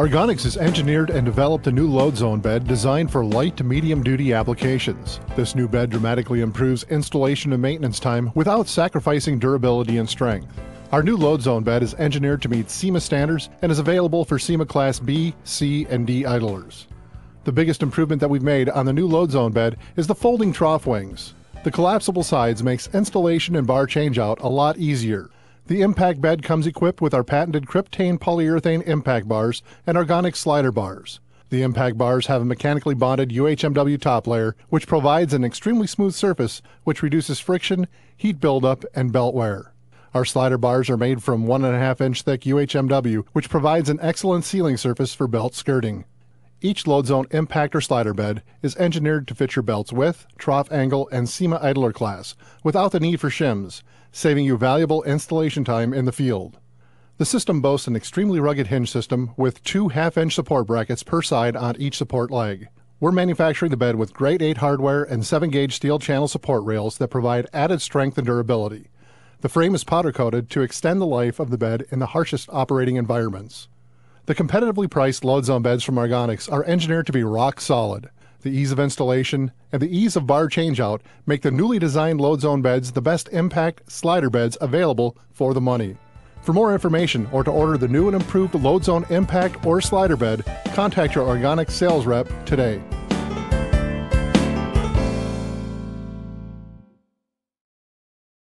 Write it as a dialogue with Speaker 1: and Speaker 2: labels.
Speaker 1: Argonics has engineered and developed a new load zone bed designed for light to medium duty applications. This new bed dramatically improves installation and maintenance time without sacrificing durability and strength. Our new load zone bed is engineered to meet CEMA standards and is available for CEMA Class B, C, and D idlers. The biggest improvement that we've made on the new load zone bed is the folding trough wings. The collapsible sides makes installation and bar changeout a lot easier. The impact bed comes equipped with our patented Kryptane polyurethane impact bars and Argonic slider bars. The impact bars have a mechanically bonded UHMW top layer, which provides an extremely smooth surface which reduces friction, heat buildup, and belt wear. Our slider bars are made from 1.5 inch thick UHMW, which provides an excellent sealing surface for belt skirting. Each load zone impact or slider bed is engineered to fit your belt's width, trough angle, and CEMA idler class without the need for shims, saving you valuable installation time in the field. The system boasts an extremely rugged hinge system with two half inch support brackets per side on each support leg. We're manufacturing the bed with grade 8 hardware and 7 gauge steel channel support rails that provide added strength and durability. The frame is powder coated to extend the life of the bed in the harshest operating environments. The competitively priced load zone beds from Argonics are engineered to be rock solid. The ease of installation and the ease of bar changeout make the newly designed load zone beds the best impact slider beds available for the money. For more information or to order the new and improved load zone impact or slider bed, contact your Argonics sales rep today.